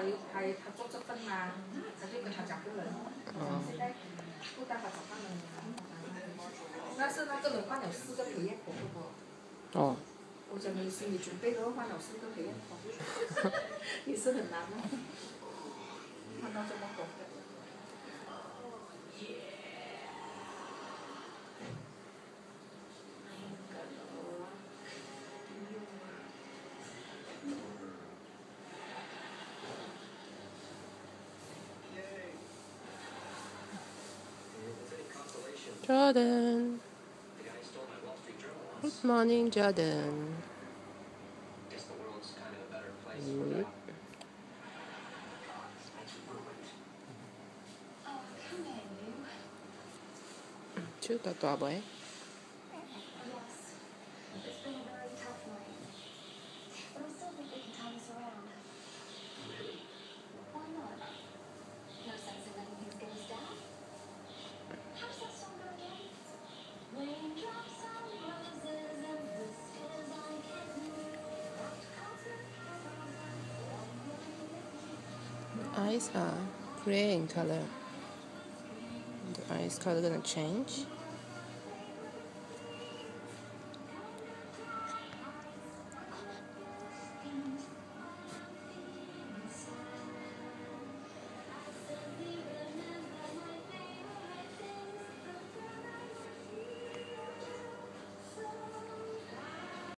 係係合作執分嘛，係呢個合作的人，现在不單合作他們，但是那个人换了四個培養課，不過，哦，我講你心理準備都換了四個培養課，也是很难的，Jordan. Good morning, Jordan. Good. Chưa tòa tòa eyes are gray in color. The eyes color gonna change.